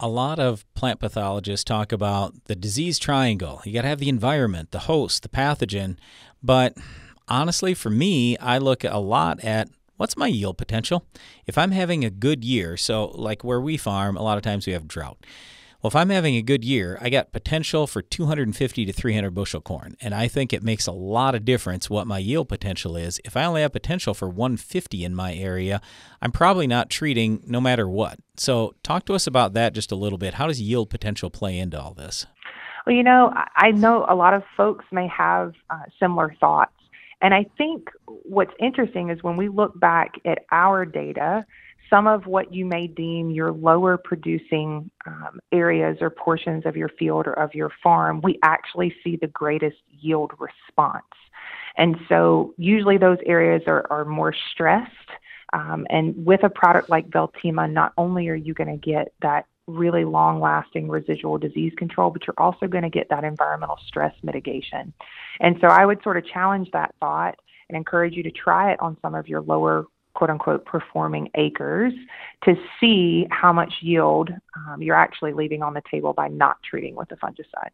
a lot of plant pathologists talk about the disease triangle. You got to have the environment, the host, the pathogen. But honestly, for me, I look a lot at what's my yield potential? If I'm having a good year, so like where we farm, a lot of times we have drought. Well, if I'm having a good year, I got potential for 250 to 300 bushel corn. And I think it makes a lot of difference what my yield potential is. If I only have potential for 150 in my area, I'm probably not treating no matter what. So, talk to us about that just a little bit. How does yield potential play into all this? Well, you know, I know a lot of folks may have uh, similar thoughts. And I think what's interesting is when we look back at our data, some of what you may deem your lower producing um, areas or portions of your field or of your farm, we actually see the greatest yield response. And so usually those areas are, are more stressed. Um, and with a product like Veltyma, not only are you going to get that really long lasting residual disease control, but you're also going to get that environmental stress mitigation. And so I would sort of challenge that thought and encourage you to try it on some of your lower quote unquote performing acres to see how much yield um, you're actually leaving on the table by not treating with a fungicide.